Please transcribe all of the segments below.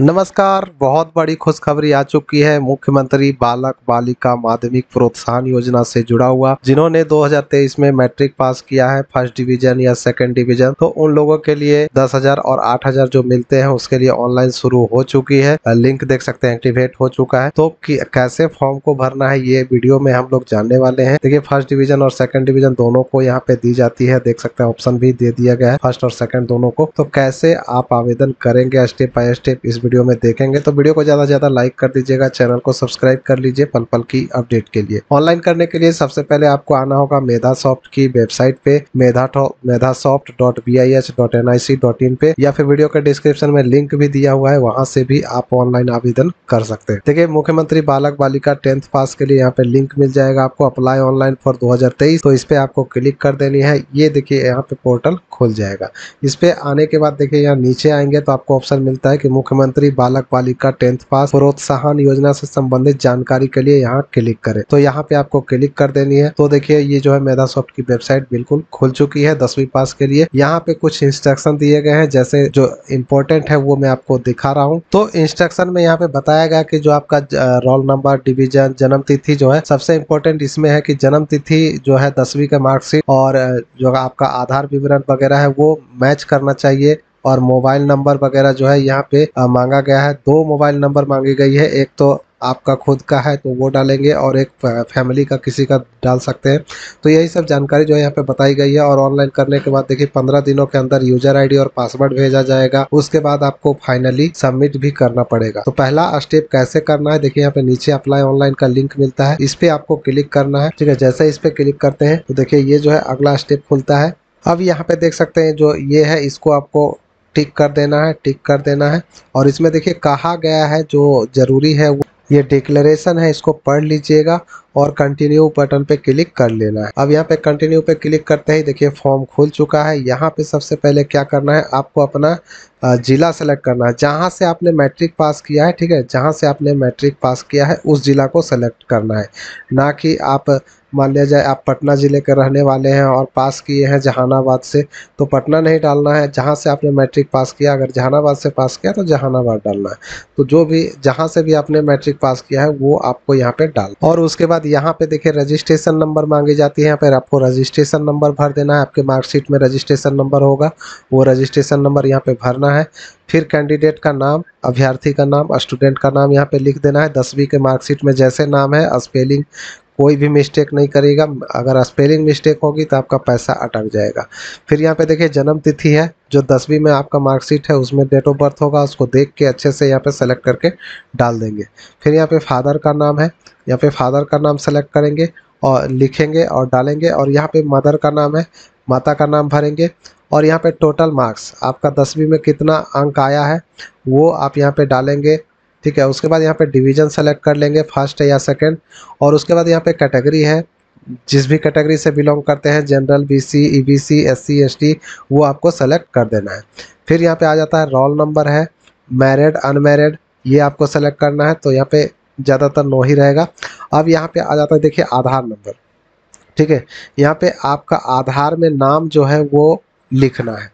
नमस्कार बहुत बड़ी खुशखबरी आ चुकी है। मुख्यमंत्री बालक बालिका माध्यमिक प्रोत्साहन योजना से जुड़ा हुआ जिन्होंने 2023 में मैट्रिक पास किया है फ़र्स्ट डिवीज़न या सेकंड डिवीज़न। तो उन लोगों के लिए 10,000 और 8,000 जो मिलते हैं उसके लिए ऑनलाइन शुरू हो चुकी है। लिंक देख सकते हैं एक्टिवेट हो चुका है। तो कैसे फॉर्म को भरना है ये वीडियो में हम लोग जानने वाले हैं। देखिए फ़र्स्ट डिविजन और सेकंड डिविजन दोनों को यहाँ पे दी जाती है। देख सकते हैं ऑप्शन भी दे दिया गया है फ़र्स्ट और सेकंड दोनों को। तो कैसे आप आवेदन करेंगे स्टेप बाय स्टेप इस वीडियो में देखेंगे तो वीडियो को ज़्यादा से ज़्यादा लाइक कर दीजिएगा, चैनल को सब्सक्राइब कर लीजिए पल पल की अपडेट के लिए। ऑनलाइन करने के लिए सबसे पहले आपको आना होगा मेधा सॉफ्ट की वेबसाइट पे, Medha Medha soft dot B I H dot N I C dot in पे, या फिर वीडियो के डिस्क्रिप्शन में लिंक भी दिया हुआ है, वहाँ से भी आप ऑनलाइन आवेदन कर सकते हैं। देखिए, मुख्यमंत्री बालक बालिका टेंथ पास के लिए यहाँ पे लिंक मिल जाएगा आपको अप्लाई ऑनलाइन फॉर 2023 तो इस पे आपको क्लिक कर देनी है। ये देखिए, यहाँ पे पोर्टल खुल जाएगा। इस पे आने के बाद देखिए, यहाँ नीचे आएँगे तो आपको ऑप्शन मिलता है कि मुख्यमंत्री बालक बालिका टेंथ पास प्रोत्साहन योजना से संबंधित जानकारी के लिए यहाँ क्लिक करें। तो यहाँ पे आपको क्लिक कर देनी है। तो देखिए, ये जो है मेधा सॉफ्ट की वेबसाइट बिल्कुल खुल चुकी है दसवीं पास के लिए। यहाँ पे कुछ इंस्ट्रक्शन दिए गए हैं, जैसे जो इम्पोर्टेंट है वो मैं आपको दिखा रहा हूँ। तो इंस्ट्रक्शन में यहाँ पे बताया गया कि जो आपका रोल नंबर, डिवीज़न जन्म तिथि जो है, सबसे इम्पोर्टेंट इसमें है कि जन्म तिथि जो है दसवीं का मार्कशीट और जो आपका आधार विवरण वगैरह है वो मैच करना चाहिए। और मोबाइल नंबर वगैरह जो है यहाँ पे मांगा गया है। दो मोबाइल नंबर मांगी गई है। एक तो आपका खुद का है तो वो डालेंगे और एक फैमिली का किसी का डाल सकते हैं। तो यही सब जानकारी जो है यहाँ पे बताई गई है और ऑनलाइन करने के बाद देखिए, पंद्रह दिनों के अंदर यूज़र आईडी और पासवर्ड भेजा जाएगा। उसके बाद आपको फाइनली सबमिट भी करना पड़ेगा। तो पहला स्टेप कैसे करना है, देखिए यहाँ पे नीचे अप्लाई ऑनलाइन का लिंक मिलता है। इस पे आपको क्लिक करना है। ठीक है, जैसे इस पे क्लिक करते हैं तो देखिए ये जो है अगला स्टेप खुलता है। अब यहाँ पे देख सकते हैं जो ये है, इसको आपको टिक कर देना है, टिक कर देना है। और इसमें देखिए, कहा गया है जो ज़रूरी है वो, ये डिक्लेरेशन है, इसको पढ़ लीजिएगा और कंटिन्यू बटन पे क्लिक कर लेना है। अब यहाँ पे कंटिन्यू पे क्लिक करते ही देखिए फॉर्म खुल चुका है। यहाँ पे सबसे पहले क्या करना है, आपको अपना जिला सेलेक्ट करना है। जहाँ से आपने मैट्रिक पास किया है, ठीक है, जहाँ से आपने मैट्रिक पास किया है, उस जिला को सेलेक्ट करना है। ना कि आप मान लिया जाए आप पटना ज़िले के रहने वाले हैं और पास किए हैं जहानाबाद से तो पटना नहीं डालना है। जहाँ से आपने मैट्रिक पास किया, अगर जहानाबाद से पास किया तो जहानाबाद डालना है। तो जो भी, जहाँ से भी आपने मैट्रिक पास किया है, वो आपको यहाँ पे डाल। और उसके बाद यहाँ पे देखिए, रजिस्ट्रेशन नंबर मांगी जाती है। पर आपको रजिस्ट्रेशन नंबर भर देना है। आपके मार्कशीट में रजिस्ट्रेशन नंबर होगा। वो रजिस्ट्रेशन नंबर यहाँ पे भरना है। फिर कैंडिडेट का नाम, अभ्यर्थी का नाम, स्टूडेंट का नाम यहाँ पे लिख देना है। दसवीं के मार्कशीट में जैसे नाम है, स्पेलिंग कोई भी मिस्टेक नहीं करेगा। अगर स्पेलिंग मिस्टेक होगी तो आपका पैसा अटक जाएगा। फिर यहाँ पे देखिए, जन्म तिथि है, जो दसवीं में आपका मार्कशीट है, उसमें डेट ऑफ़ बर्थ होगा, उसको देख के अच्छे से यहाँ पे सेलेक्ट करके डाल देंगे। फिर यहाँ पे फादर का नाम है, यहाँ पे फादर का नाम सेलेक्ट करेंगे और लिखेंगे और डालेंगे और यहाँ पे मदर का नाम है, माता का नाम भरेंगे और यहाँ पे टोटल मार्क्स आपका दसवीं में कितना अंक आया है, वो आप यहाँ पे डालेंगे ठीक है, उसके बाद यहाँ पे डिवीज़न सेलेक्ट कर लेंगे फ़र्स्ट या सेकंड और उसके बाद यहाँ पे कैटेगरी है, जिस भी कैटेगरी से बिलोंग करते हैं general BC EBC SC ST वो आपको सेलेक्ट कर देना है। फिर यहाँ पे आ जाता है रोल नंबर है मैरिड अनमेरिड ये आपको सेलेक्ट करना है तो यहाँ पे ज़्यादातर नो ही रहेगा। अब यहाँ पे आ जाता है, देखिए, आधार नंबर ठीक है, यहाँ पे आपका आधार में नाम जो है वो लिखना है।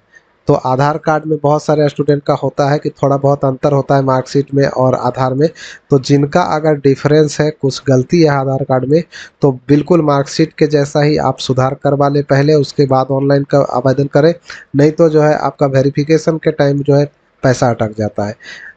तो आधार कार्ड में बहुत सारे स्टूडेंट का होता है कि थोड़ा बहुत अंतर होता है मार्कशीट में और आधार में। तो जिनका अगर डिफरेंस है, कुछ गलती है आधार कार्ड में तो बिल्कुल मार्कशीट के जैसा ही आप सुधार करवा लें पहले, उसके बाद ऑनलाइन का आवेदन करें। नहीं तो जो है आपका वेरिफिकेशन के टाइम जो है पैसा अटक जाता है।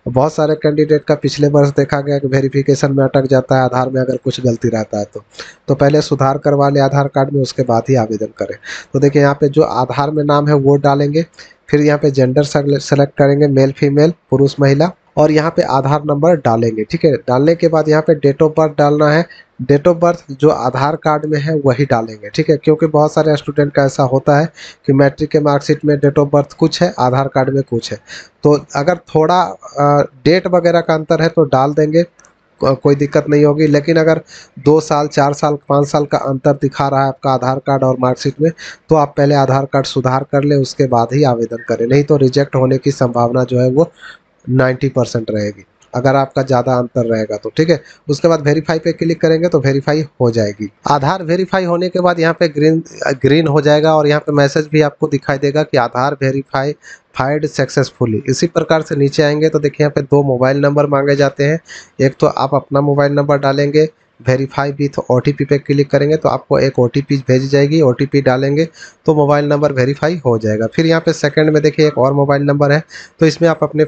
बहुत सारे कैंडिडेट का पिछले वर्ष देखा गया कि वेरिफिकेशन में अटक जाता है, आधार में अगर कुछ गलती रहता है तो। तो पहले सुधार करवा ले आधार कार्ड में, उसके बाद ही आवेदन करें। तो देखिए, यहाँ पे जो आधार में नाम है, वो डालेंगे। फिर यहाँ पे जेंडर सेलेक्ट करेंगे मेल फीमेल पुरुष, महिला, और यहाँ पे आधार नंबर डालेंगे, ठीक है? डालने के बाद यहाँ पे डेट ऑफ़ बर्थ डालना है। डेट ऑफ़ बर्थ जो आधार कार्ड में है, वही डालेंगे, ठीक है? क्योंकि बहुत सारे स्टूडेंट का ऐसा होता है कि मैट्रिक के मार्कशीट में डेट ऑफ़ बर्थ कुछ है, आधार कार्ड में कुछ है। तो अगर थोड़ा डेट वगैरह का अंतर है तो डाल देंगे। कोई दिक्कत नहीं होगी। लेकिन अगर दो साल, चार साल, पाँच साल का अंतर दिखा रहा है आपका आधार कार्ड और मार्कशीट में तो आप पहले आधार कार्ड सुधार कर ले, उसके बाद ही आवेदन करें। नहीं तो रिजेक्ट होने की संभावना जो है वो नाइन्टी परसेंट रहेगी। अगर आपका ज़्यादा अंतर रहेगा तो ठीक है? उसके बाद वेरीफाई पे क्लिक करेंगे तो वेरीफाई हो जाएगी। आधार वेरीफाई होने के बाद यहाँ पे ग्रीन ग्रीन हो जाएगा और यहाँ पे मैसेज भी आपको दिखाई देगा कि आधार वेरीफाई फाइड सक्सेसफुली इसी प्रकार से नीचे आएँगे तो देखिए यहाँ पे दो मोबाइल नंबर मांगे जाते हैं। एक तो आप अपना मोबाइल नंबर डालेंगे वेरीफाई विथ ओ टी पे क्लिक करेंगे तो आपको एक ओ भेजी जाएगी ओटीपी डालेंगे तो मोबाइल नंबर वेरीफाई हो जाएगा। फिर यहाँ पे सेकंड में देखिए एक और मोबाइल नंबर है तो इसमें आप अपने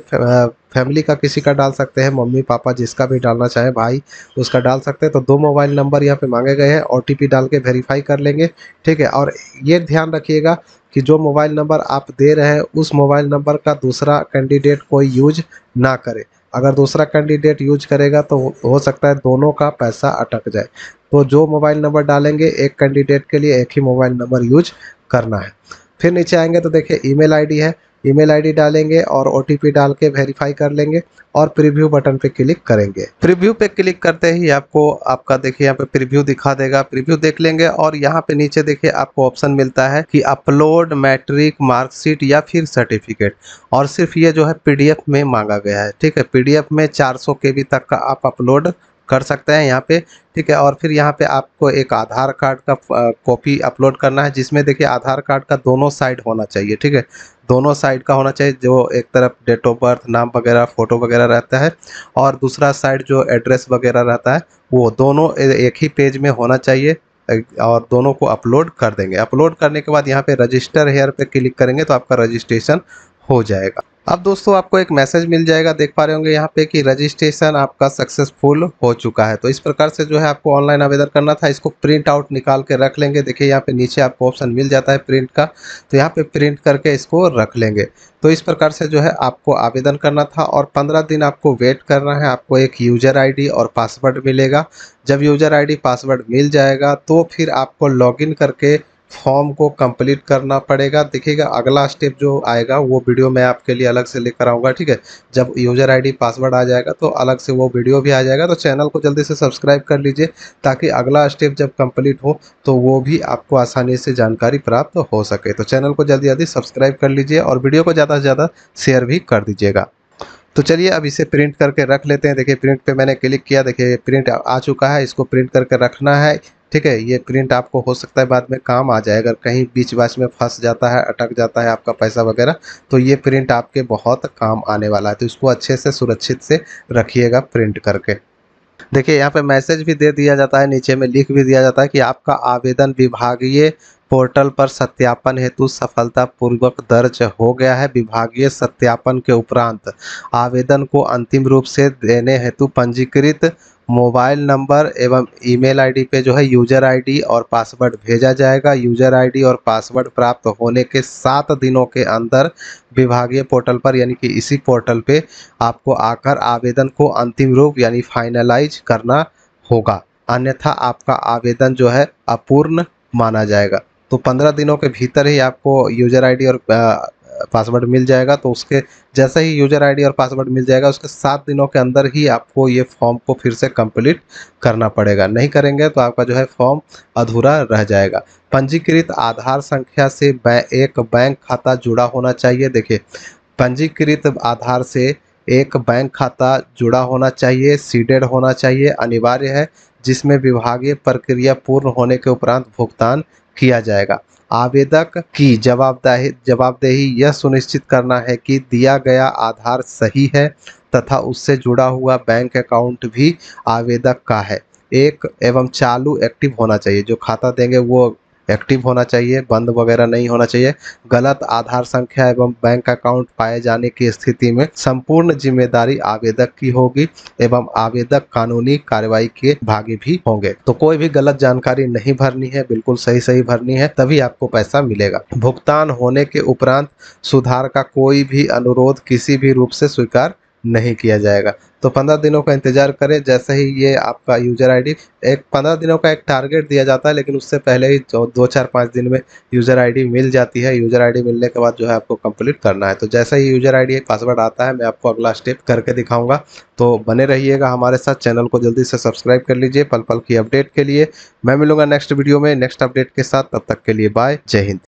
फैमिली का किसी का डाल सकते हैं, मम्मी, पापा जिसका भी डालना चाहे, भाई उसका डाल सकते हैं। तो दो मोबाइल नंबर यहाँ पे मांगे गए हैं ओटीपी डाल के वेरीफाई कर लेंगे, ठीक है? और ये ध्यान रखिएगा कि जो मोबाइल नंबर आप दे रहे हैं, उस मोबाइल नंबर का दूसरा कैंडिडेट कोई यूज़ ना करे। अगर दूसरा कैंडिडेट यूज़ करेगा तो हो सकता है दोनों का पैसा अटक जाए। तो जो मोबाइल नंबर डालेंगे, एक कैंडिडेट के लिए एक ही मोबाइल नंबर यूज़ करना है। फिर नीचे आएँगे तो देखिए ईमेल आईडी है। ईमेल आईडी डालेंगे और ओ डाल के वेरीफाई कर लेंगे और प्रीव्यू बटन पे क्लिक करेंगे। प्रीव्यू पे क्लिक करते ही आपको, आपका देखिए यहाँ पे प्रीव्यू दिखा देगा। प्रीव्यू देख लेंगे और यहाँ पे नीचे देखिए आपको ऑप्शन मिलता है कि अपलोड मैट्रिक मार्कशीट या फिर सर्टिफिकेट और सिर्फ़ ये जो है पीडीएफ में मांगा गया है, ठीक है? पीडीएफ में 400 केबी तक का आप अपलोड कर सकते हैं यहाँ पे, ठीक है? और फिर यहाँ पे आपको एक आधार कार्ड का कॉपी अपलोड करना है, जिसमें देखिए आधार कार्ड का दोनों साइड होना चाहिए, ठीक है? दोनों साइड का होना चाहिए, जो एक तरफ़ डेट ऑफ़ बर्थ नाम वगैरह फ़ोटो वगैरह रहता है और दूसरा साइड जो एड्रेस वगैरह रहता है, वो दोनों एक ही पेज में होना चाहिए और दोनों को अपलोड कर देंगे। अपलोड करने के बाद यहाँ पे रजिस्टर हेयर पे क्लिक करेंगे तो आपका रजिस्ट्रेशन हो जाएगा। अब दोस्तों आपको एक मैसेज मिल जाएगा, देख पा रहे होंगे यहाँ पे कि रजिस्ट्रेशन आपका सक्सेसफुल हो चुका है। तो इस प्रकार से जो है आपको ऑनलाइन आवेदन करना था, इसको प्रिंट आउट निकाल के रख लेंगे। देखिए यहाँ पे नीचे आपको ऑप्शन मिल जाता है प्रिंट का तो यहाँ पे प्रिंट करके इसको रख लेंगे। तो इस प्रकार से जो है आपको आवेदन करना था और पंद्रह दिन आपको वेट करना है, आपको एक यूज़र आईडी और पासवर्ड मिलेगा। जब यूज़र आईडी, पासवर्ड मिल जाएगा तो फिर आपको लॉगिन करके फॉर्म को कंप्लीट करना पड़ेगा। देखिएगा, अगला स्टेप जो आएगा, वो वीडियो मैं आपके लिए अलग से लेकर आऊँगा, ठीक है? जब यूज़र आईडी पासवर्ड आ जाएगा तो अलग से वो वीडियो भी आ जाएगा तो चैनल को जल्दी से सब्सक्राइब कर लीजिए, ताकि अगला स्टेप जब कंप्लीट हो तो वो भी आपको आसानी से जानकारी प्राप्त हो सके। तो चैनल को जल्दी जल्दी सब्सक्राइब कर लीजिए और वीडियो को ज़्यादा से ज़्यादा शेयर भी कर दीजिएगा। तो चलिए, अब इसे प्रिंट करके रख लेते हैं। देखिए, प्रिंट पे मैंने क्लिक किया। देखिए, प्रिंट आ चुका है। इसको प्रिंट करके रखना है। ठीक है, ये प्रिंट आपको हो सकता है बाद में काम आ जाए, अगर कहीं बीच बाच में फंस जाता है, अटक जाता है आपका पैसा वगैरह तो ये प्रिंट आपके बहुत काम आने वाला है। तो इसको अच्छे से, सुरक्षित से रखिएगा प्रिंट करके। देखिए, यहाँ पे मैसेज भी दे दिया जाता है, नीचे में लिख भी दिया जाता है कि आपका आवेदन विभागीय पोर्टल पर सत्यापन हेतु सफलतापूर्वक दर्ज हो गया है, विभागीय सत्यापन के उपरांत। आवेदन को अंतिम रूप से देने हेतु पंजीकृत मोबाइल नंबर एवं ईमेल आईडी पे जो है यूज़र आईडी और पासवर्ड भेजा जाएगा। यूज़र आईडी और पासवर्ड प्राप्त होने के सात दिनों के अंदर विभागीय पोर्टल पर यानी कि इसी पोर्टल पे आपको आकर आवेदन को अंतिम रूप यानी फाइनलाइज करना होगा। अन्यथा आपका आवेदन जो है अपूर्ण माना जाएगा। तो पंद्रह दिनों के भीतर ही आपको यूज़र आईडी और पासवर्ड मिल जाएगा तो उसके जैसे ही यूज़र आईडी और पासवर्ड मिल जाएगा उसके सात दिनों के अंदर ही आपको ये फॉर्म को फिर से कंप्लीट करना पड़ेगा। नहीं करेंगे तो आपका जो है फॉर्म अधूरा रह जाएगा। पंजीकृत आधार संख्या से बै, एक बैंक खाता जुड़ा होना चाहिए। देखिए पंजीकृत आधार से एक बैंक खाता जुड़ा होना चाहिए सीडेड होना चाहिए अनिवार्य है जिसमें विभागीय प्रक्रिया पूर्ण होने के उपरांत भुगतान किया जाएगा। आवेदक की जवाबदेही जवाबदेही यह सुनिश्चित करना है कि दिया गया आधार सही है तथा उससे जुड़ा हुआ बैंक अकाउंट भी आवेदक का है। एक एवं चालू एक्टिव होना चाहिए। जो खाता देंगे वो एक्टिव होना चाहिए, बंद वगैरह नहीं होना चाहिए। गलत आधार संख्या एवं बैंक अकाउंट पाए जाने की स्थिति में संपूर्ण ज़िम्मेदारी आवेदक की होगी एवं आवेदक कानूनी कार्रवाई के भागी भी होंगे। तो कोई भी गलत जानकारी नहीं भरनी है, बिल्कुल सही सही भरनी है, तभी आपको पैसा मिलेगा। भुगतान होने के उपरांत सुधार का कोई भी अनुरोध किसी भी रूप से स्वीकार नहीं किया जाएगा। तो पंद्रह दिनों का इंतज़ार करें, जैसे ही ये आपका यूज़र आईडी एक पंद्रह दिनों का एक टारगेट दिया जाता है, लेकिन उससे पहले ही दो चार पाँच दिन में यूज़र आईडी मिल जाती है। यूज़र आईडी मिलने के बाद जो है आपको कंप्लीट करना है। तो जैसे ही यूज़र आईडी पासवर्ड आता है, मैं आपको अगला स्टेप करके दिखाऊँगा। तो बने रहिएगा हमारे साथ। चैनल को जल्दी से सब्सक्राइब कर लीजिए पल पल की अपडेट के लिए। मैं मिलूँगा नेक्स्ट वीडियो में नेक्स्ट अपडेट के साथ। तब तक के लिए बाय जय हिंद।